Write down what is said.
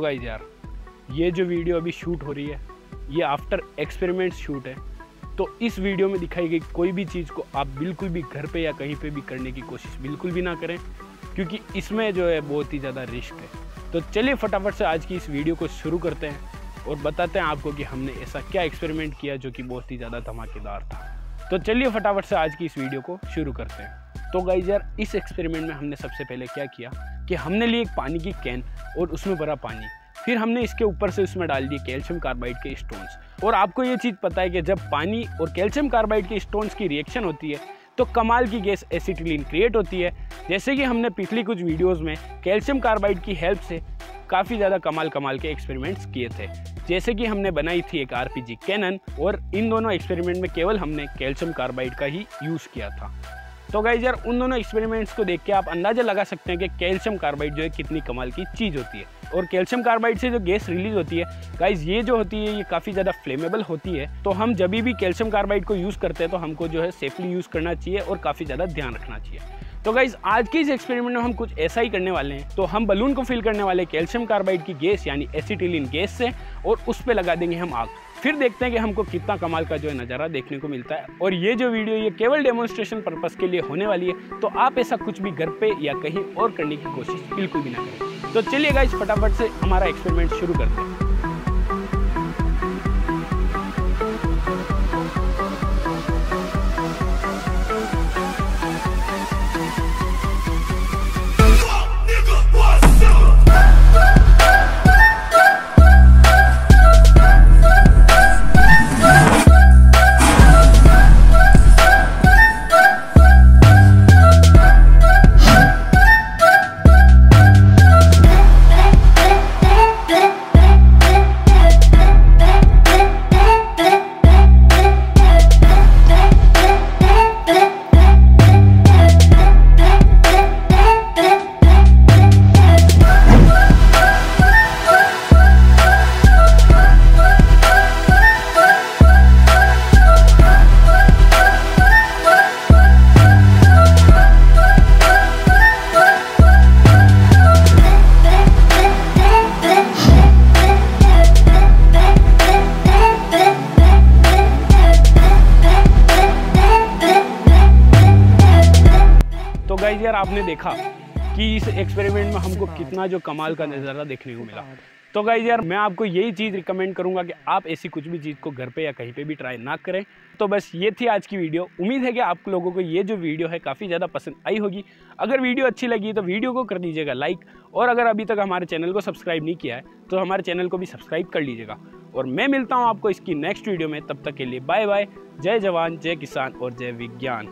Guys यार। ये जो वीडियो अभी शूट हो रही है, ये आफ्टर एक्सपेरिमेंट शूट है। तो इस वीडियो में दिखाई गई कोई भी चीज़ को आप बिल्कुल भी घर पे या कहीं पे भी करने की कोशिश बिल्कुल भी ना करें, क्योंकि इसमें जो है बहुत ही ज़्यादा रिस्क है। तो चलिए फटाफट से आज की इस वीडियो को शुरू करते हैं और बताते हैं आपको कि हमने ऐसा क्या एक्सपेरिमेंट किया जो कि बहुत ही ज़्यादा धमाकेदार था। तो चलिए फटाफट से आज की इस वीडियो को शुरू करते हैं। तो गाइज़ यार, इस एक्सपेरिमेंट में हमने सबसे पहले क्या किया? कि हमने ली एक पानी की कैन और उसमें भरा पानी। फिर हमने इसके ऊपर से उसमें डाल दिए कैल्शियम कार्बाइड के स्टोन्स। और आपको ये चीज़ पता है कि जब पानी और कैल्शियम कार्बाइड के स्टोन्स की रिएक्शन होती है तो कमाल की गैस एसिटिलीन क्रिएट होती है। जैसे कि हमने पिछली कुछ वीडियोस में कैल्शियम कार्बाइड की हेल्प से काफ़ी ज़्यादा कमाल कमाल के एक्सपेरिमेंट्स किए थे। जैसे कि हमने बनाई थी एक आरपीजी कैनन और इन दोनों एक्सपेरिमेंट में केवल हमने कैल्शियम कार्बाइड का ही यूज़ किया था। तो गाइज़ यार, उन दोनों एक्सपेरिमेंट्स को देख के आप अंदाज़ा लगा सकते हैं कि कैल्शियम कार्बाइड जो है कितनी कमाल की चीज़ होती है। और कैल्शियम कार्बाइड से जो गैस रिलीज़ होती है गाइज़ ये जो होती है, ये काफ़ी ज़्यादा फ्लेमेबल होती है। तो हम जब भी कैल्शियम कार्बाइड को यूज़ करते हैं तो हमको जो है सेफली यूज़ करना चाहिए और काफ़ी ज़्यादा ध्यान रखना चाहिए। तो गाइज़ आज के इस एक्सपेरिमेंट में हम कुछ ऐसा ही करने वाले हैं। तो हम बलून को फिल करने वाले कैल्शियम कार्बाइड की गैस यानी एसिटिलीन गैस से, और उस पर लगा देंगे हम आग। फिर देखते हैं कि हमको कितना कमाल का जो है नज़ारा देखने को मिलता है। और ये जो वीडियो ये केवल डेमोन्स्ट्रेशन पर्पज़ के लिए होने वाली है तो आप ऐसा कुछ भी घर पे या कहीं और करने की कोशिश बिल्कुल भी ना करें। तो चलिए गाइज़ फटाफट से हमारा एक्सपेरिमेंट शुरू करते हैं। गाइज़ यार आपने देखा कि इस एक्सपेरिमेंट में हमको कितना जो कमाल का नज़ारा देखने को मिला। तो गाइज़ यार मैं आपको यही चीज़ रिकमेंड करूँगा कि आप ऐसी कुछ भी चीज़ को घर पे या कहीं पे भी ट्राई ना करें। तो बस ये थी आज की वीडियो उम्मीद है कि आप लोगों को ये जो वीडियो है काफ़ी ज़्यादा पसंद आई होगी। अगर वीडियो अच्छी लगी तो वीडियो को कर दीजिएगा लाइक और अगर अभी तक हमारे चैनल को सब्सक्राइब नहीं किया है तो हमारे चैनल को भी सब्सक्राइब कर लीजिएगा। और मैं मिलता हूँ आपको इसकी नेक्स्ट वीडियो में, तब तक के लिए बाय बाय जय जवान, जय किसान और जय विज्ञान।